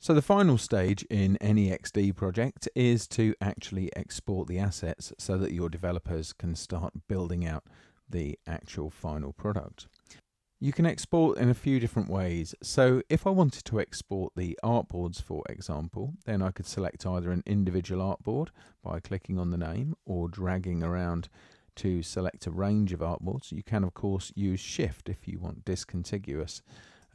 So the final stage in any XD project is to actually export the assets so that your developers can start building out the actual final product. You can export in a few different ways. So if I wanted to export the artboards, for example, then I could select either an individual artboard by clicking on the name or dragging around to select a range of artboards. You can, of course, use Shift if you want discontiguous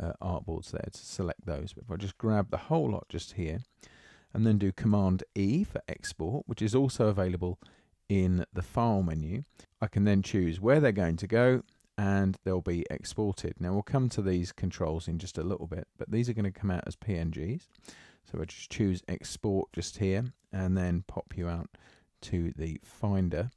uh, artboards there to select those. But if I just grab the whole lot just here and then do Command E for export, which is also available in the file menu, I can then choose where they're going to go and they'll be exported. Now we'll come to these controls in just a little bit, but these are going to come out as PNGs. So I just choose export just here and then pop you out to the Finder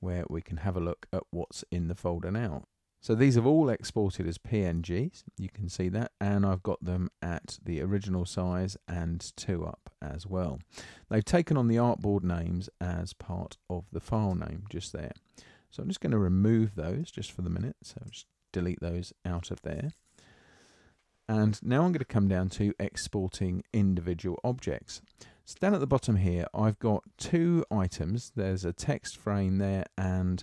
where we can have a look at what's in the folder now. So these have all exported as PNGs, you can see that, and I've got them at the original size and two up as well. They've taken on the artboard names as part of the file name just there. So I'm just going to remove those just for the minute, so just delete those out of there. And now I'm going to come down to exporting individual objects. So down at the bottom here, I've got two items. There's a text frame there and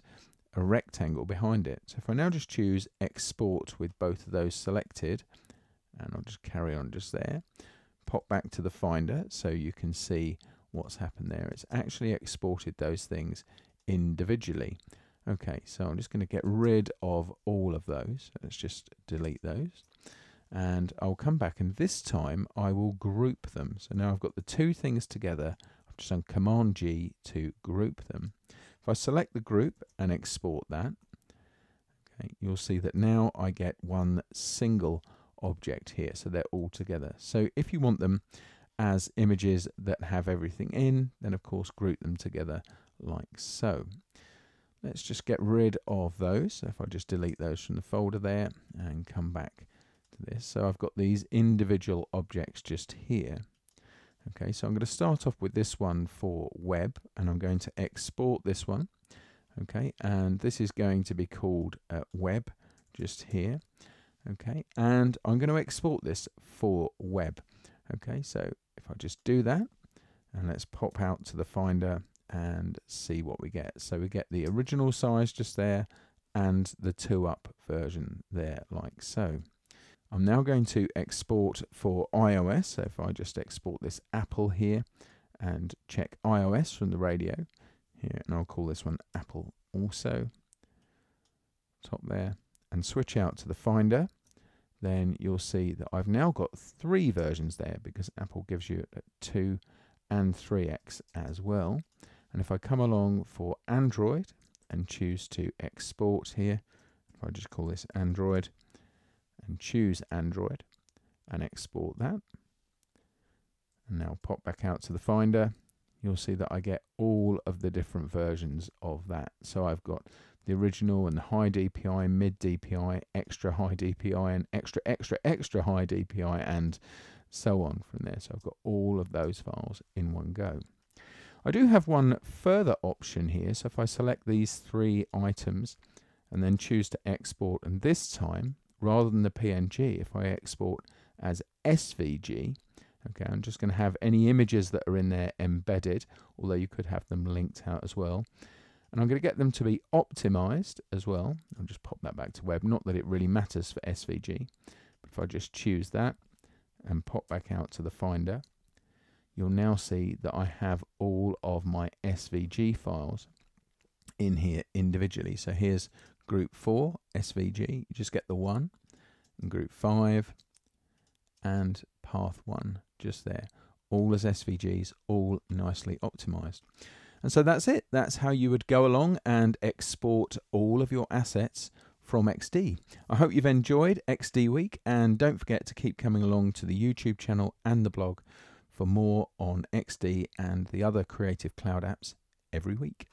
a rectangle behind it. So if I now just choose export with both of those selected, and I'll just carry on just there, pop back to the Finder so you can see what's happened there. It's actually exported those things individually. Okay, so I'm just going to get rid of all of those. Let's just delete those. And I'll come back and this time I will group them. So now I've got the two things together. I've just done Command G to group them. If I select the group and export that, okay, you'll see that now I get one single object here. So they're all together. So if you want them as images that have everything in, then of course group them together like so. Let's just get rid of those. So if I just delete those from the folder there and come back to this. So I've got these individual objects just here. Okay, so I'm going to start off with this one for web and I'm going to export this one. Okay, and this is going to be called uh, web just here. Okay, and I'm going to export this for web. Okay, so if I just do that and let's pop out to the Finder and see what we get. So we get the original size just there and the two up version there like so. I'm now going to export for iOS. So if I just export this Apple here and check iOS from the radio here, and I'll call this one Apple also, top there, and switch out to the Finder, then you'll see that I've now got three versions there because Apple gives you 2 and 3x as well. And if I come along for Android and choose to export here, if I just call this Android, and choose Android and export that. And now pop back out to the Finder. You'll see that I get all of the different versions of that. So I've got the original and the high DPI, mid DPI, extra high DPI, and extra, extra, extra high DPI, and so on from there. So I've got all of those files in one go. I do have one further option here. So if I select these three items and then choose to export, and this time rather than the PNG, if I export as SVG, okay, I'm just going to have any images that are in there embedded, although you could have them linked out as well. And I'm going to get them to be optimized as well. I'll just pop that back to web. Not that it really matters for SVG, but if I just choose that and pop back out to the Finder, you'll now see that I have all of my SVG files in here individually. So here's Group 4, SVG, you just get the 1. And Group 5 and Path 1, just there. All as SVGs, all nicely optimized. And so that's it. That's how you would go along and export all of your assets from XD. I hope you've enjoyed XD Week and don't forget to keep coming along to the YouTube channel and the blog for more on XD and the other Creative Cloud apps every week.